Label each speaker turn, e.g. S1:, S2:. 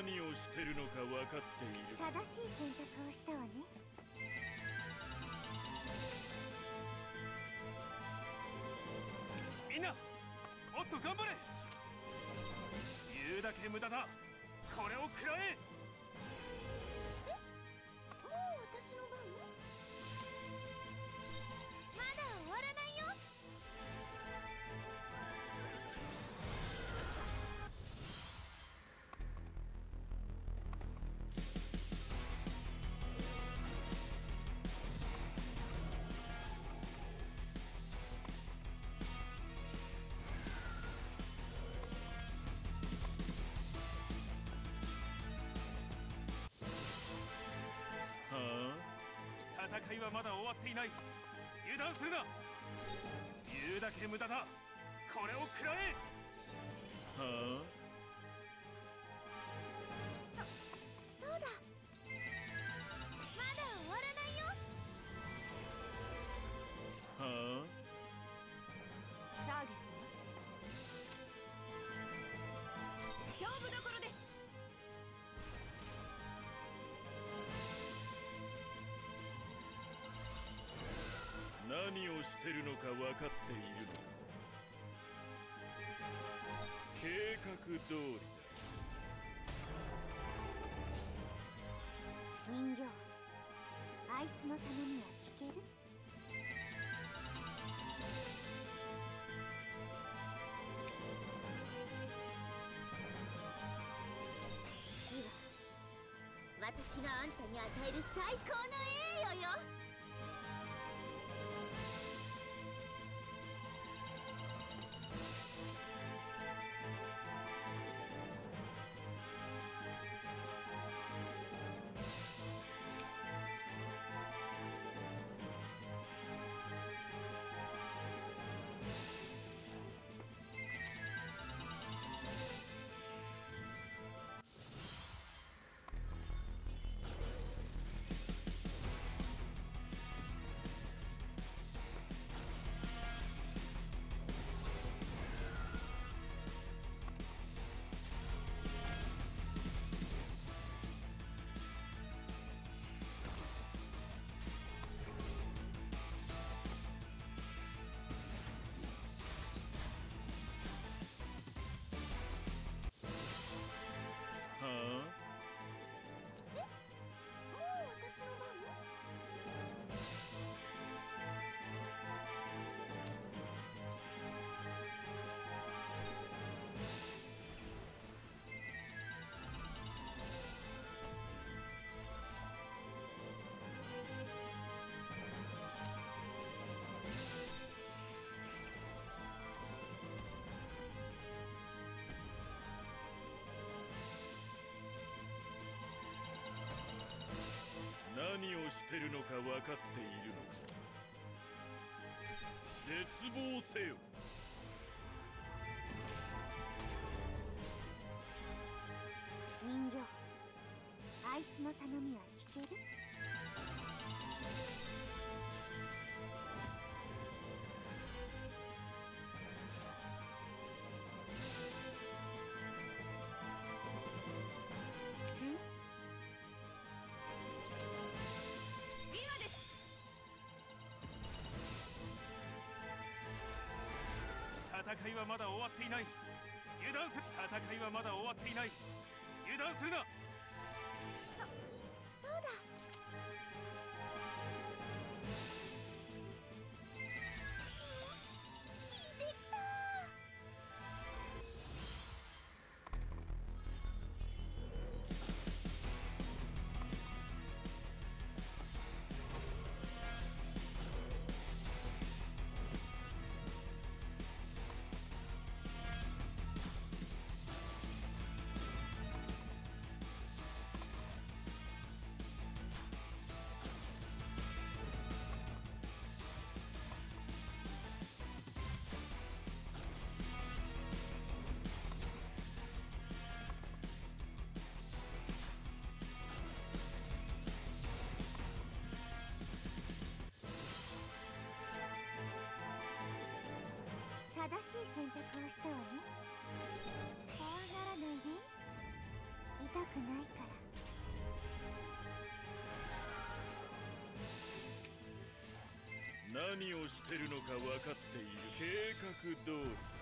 S1: をしてるのか分かっている。
S2: 正しい選択をしたわね。
S3: みんなもっと頑張れ。言うだけ無駄だ。これを食らえ
S2: い
S1: は
S3: まだ終わっていない。油断するな。言うだけ無駄だ。これを食らえ。
S1: 何をしてるのか分かっているの計画通り。だ
S2: 人形。あいつの頼みは聞ける？は私があんたに与える最高の栄誉よ。
S1: をしてるのか分かっているのか。絶望せよ。
S2: 人形。あいつの頼みは聞ける？
S3: 戦いはまだ終わっていない。油断する。戦いはまだ終わっていない。油断するな。
S2: 選択をしたわね怖がらないで。痛くないから。
S1: 何をしてるのか分かっている。計画通り。